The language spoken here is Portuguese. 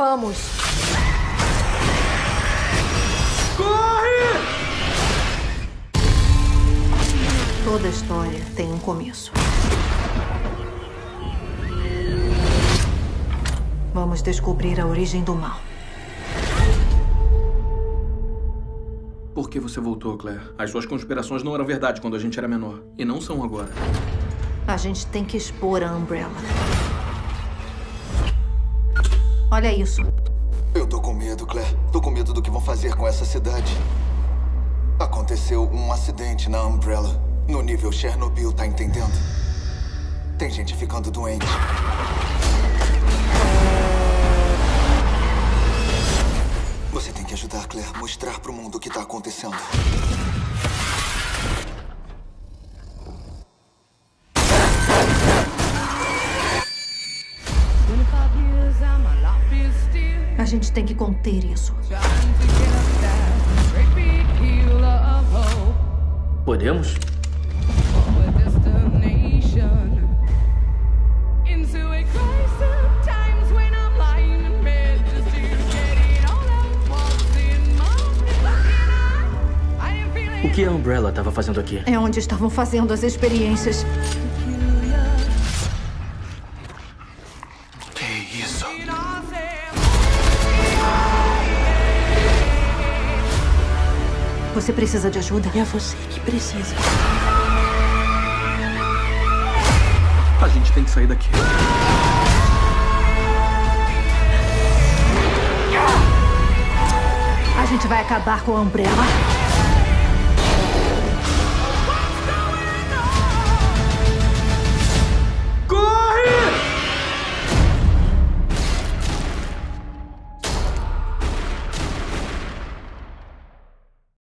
Vamos! Corre! Toda história tem um começo. Vamos descobrir a origem do mal. Por que você voltou, Claire? As suas conspirações não eram verdade quando a gente era menor. E não são agora. A gente tem que expor a Umbrella. Olha isso. Eu tô com medo, Claire. Tô com medo do que vão fazer com essa cidade. Aconteceu um acidente na Umbrella. No nível Chernobyl, tá entendendo? Tem gente ficando doente. Você tem que ajudar, Claire. Mostrar pro mundo o que tá acontecendo. A gente tem que conter isso. Podemos? O que a Umbrella estava fazendo aqui? É onde estavam fazendo as experiências. Você precisa de ajuda? É você que precisa. A gente tem que sair daqui. A gente vai acabar com a Umbrella.